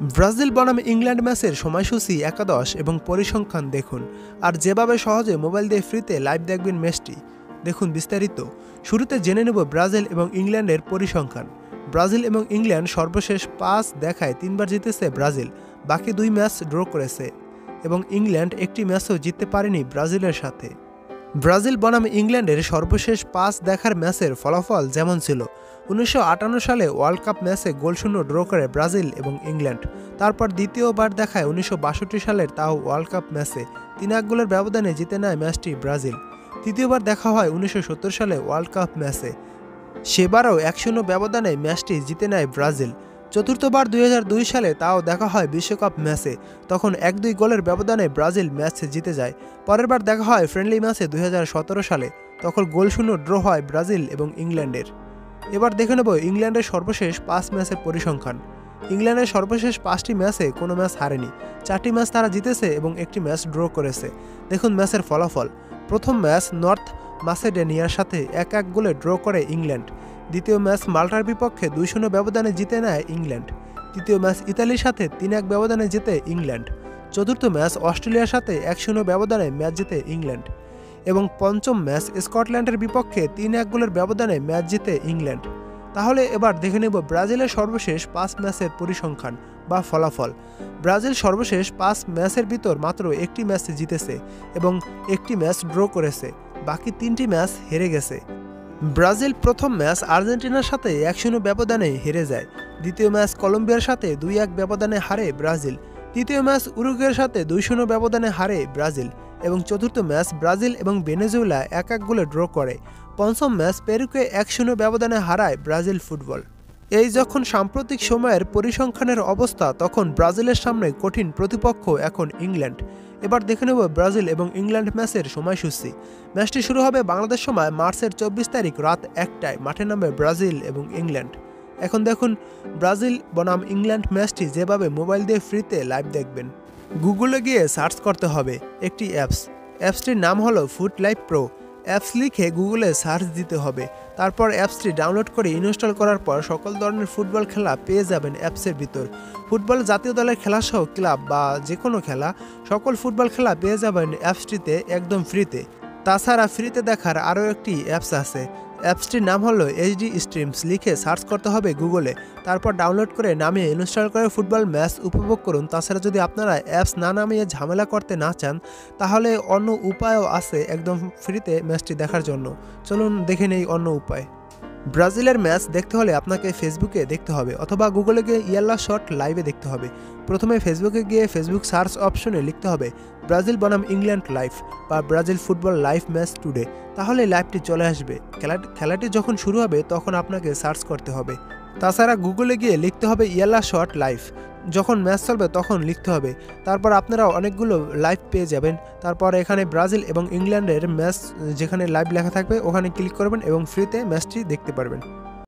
Brazil বনাম England ম্যাচের সময়সূচি একাদশ এবং পরিসংখ্যান দেখুন। আর যেভাবে সহজে মোবাইল দিয়ে ফ্রিতে লাইভ দেখবেন ম্যাচটি, দেখুন বিস্তারিত। শুরুতে জেনে নেব ব্রাজিল এবং ইংল্যান্ডের পরিসংখ্যান। ব্রাজিল এবং ইংল্যান্ড সর্বশেষ পাঁচ দেখায় তিনবার জিতেছে ব্রাজিল, বাকি দুই ম্যাচ ড্র করেছে। এবং ইংল্যান্ড একটি ম্যাচও জিততে পারেনি ব্রাজিলের সাথে। ব্রাজিল বনাম ইংল্যান্ডের সর্বশেষ পাঁচ দেখার ম্যাচের ফলাফল যেমন ছিল। উনিশশো আটান্ন সালে ওয়ার্ল্ড কাপ ম্যাচে গোলশূন্য ড্র করে ব্রাজিল এবং ইংল্যান্ড। তারপর দ্বিতীয়বার দেখায় উনিশশো বাষট্টি সালের তাও ওয়ার্ল্ড কাপ ম্যাচে। তিন এক গোলের ব্যবধানে জিতে নেয় ম্যাচটি ব্রাজিল। তৃতীয়বার দেখা হয় উনিশশো সত্তর সালে ওয়ার্ল্ড কাপ ম্যাচে। সেবারও এক শূন্য ব্যবধানে ম্যাচটি জিতে নেয় ব্রাজিল। চতুর্থবার দুই হাজার দুই সালে তাও দেখা হয় বিশ্বকাপ ম্যাচে। তখন এক দুই গোলের ব্যবধানে ব্রাজিল ম্যাচ জিতে যায়। পরের বার দেখা হয় ফ্রেন্ডলি ম্যাচে দু হাজার সতেরো সালে, তখন গোল গোলশূন্য ড্র হয় ব্রাজিল এবং ইংল্যান্ডের। এবার দেখে নেব ইংল্যান্ডের সর্বশেষ পাঁচ ম্যাচের পরিসংখ্যান। ইংল্যান্ডের সর্বশেষ পাঁচটি ম্যাচে কোনো ম্যাচ হারেনি। চারটি ম্যাচ তারা জিতেছে এবং একটি ম্যাচ ড্র করেছে। দেখুন ম্যাচের ফলাফল। প্রথম ম্যাচ নর্থ মাসেডেনিয়ার সাথে এক এক গোলে ড্র করে ইংল্যান্ড। দ্বিতীয় ম্যাচ মাল্টার বিপক্ষে দুই শূন্য ব্যবধানে জিতে নেয় ইংল্যান্ড। তৃতীয় ম্যাচ ইতালির সাথে তিন এক ব্যবধানে জিতে ইংল্যান্ড। চতুর্থ ম্যাচ অস্ট্রেলিয়ার সাথে এক শূন্য ব্যবধানে ম্যাচ জিতে ইংল্যান্ড। এবং পঞ্চম ম্যাচ স্কটল্যান্ডের বিপক্ষে তিন এক গোলের ব্যবধানে ম্যাচ জিতে ইংল্যান্ড। তাহলে এবার দেখে নেব ব্রাজিলের সর্বশেষ পাঁচ ম্যাচের পরিসংখ্যান বা ফলাফল। ব্রাজিল সর্বশেষ পাঁচ ম্যাচের ভিতর মাত্র একটি ম্যাচে জিতেছে এবং একটি ম্যাচ ড্র করেছে। বাকি তিনটি ম্যাচ হেরে গেছে। ব্রাজিল প্রথম ম্যাচ আর্জেন্টিনার সাথে এক শূন্য ব্যবধানে হেরে যায়। দ্বিতীয় ম্যাচ কলম্বিয়ার সাথে দুই এক ব্যবধানে হারে ব্রাজিল। তৃতীয় ম্যাচ উরুগুয়ের সাথে দুই শূন্য ব্যবধানে হারে ব্রাজিল। এবং চতুর্থ ম্যাচ ব্রাজিল এবং ভেনেজুয়েলা এক এক গোলে ড্র করে। পঞ্চম ম্যাচ পেরুকে এক শূন্য ব্যবধানে হারায় ব্রাজিল ফুটবল। এই যখন সাম্প্রতিক সময়ের পরিসংখ্যানের অবস্থা, তখন ব্রাজিলের সামনে কঠিন প্রতিপক্ষ এখন ইংল্যান্ড। এবার দেখে নেব ব্রাজিল এবং ইংল্যান্ড ম্যাচের সময়সূচি। ম্যাচটি শুরু হবে বাংলাদেশ সময় মার্চের চব্বিশ তারিখ রাত একটায়। মাঠে নামবে ব্রাজিল এবং ইংল্যান্ড। এখন দেখুন, ব্রাজিল বনাম ইংল্যান্ড ম্যাচটি যেভাবে মোবাইল দিয়ে ফ্রিতে লাইভ দেখবেন। গুগলে গিয়ে সার্চ করতে হবে একটি অ্যাপস। অ্যাপসটির নাম হলো ফুড লাইভ প্রো। অ্যাপস লিখে গুগলে সার্চ দিতে হবে। তারপর অ্যাপসটি ডাউনলোড করে ইনস্টল করার পর সকল ধরনের ফুটবল খেলা পেয়ে যাবেন অ্যাপসের ভিতর। ফুটবল জাতীয় দলের খেলাসহ ক্লাব বা যে কোনো খেলা, সকল ফুটবল খেলা পেয়ে যাবেন অ্যাপসটিতে একদম ফ্রিতে। তাছাড়া ফ্রিতে দেখার আরও একটি অ্যাপস আছে অ্যাপসটির নাম হলো এইচডি স্ট্রিমস। লিখে সার্চ করতে হবে গুগলে, তারপর ডাউনলোড করে নামিয়ে ইনস্টল করে ফুটবল ম্যাচ উপভোগ করুন। তাছাড়া যদি আপনারা অ্যাপস না নামিয়ে ঝামেলা করতে না চান, তাহলে অন্য উপায়ও আছে একদম ফ্রিতে ম্যাচটি দেখার জন্য। চলুন দেখে নেই অন্য উপায়। ব্রাজিলের ম্যাচ দেখতে হলে আপনাকে ফেসবুকে দেখতে হবে অথবা গুগলে গিয়ে ইয়াল্লা শর্ট লাইভে দেখতে হবে। প্রথমে ফেসবুকে গিয়ে ফেসবুক সার্চ অপশনে লিখতে হবে, ব্রাজিল বনাম ইংল্যান্ড লাইভ বা Brazil football live match today তাহলে লাইভটি চলে আসবে। খেলা খেলাটি যখন শুরু হবে তখন আপনাকে সার্চ করতে হবে। তাছাড়া গুগলে গিয়ে লিখতে হবে, ইয়াল্লা শর্ট লাইভ যখন ম্যাচ চলবে তখন লিখতে হবে। তারপর আপনারা অনেকগুলো লাইভ পেয়ে যাবেন। তারপর এখানে ব্রাজিল এবং ইংল্যান্ডের ম্যাচ, যেখানে লাইভ লেখা থাকবে, ওখানে ক্লিক করবেন এবং ফ্রিতে ম্যাচটি দেখতে পারবেন।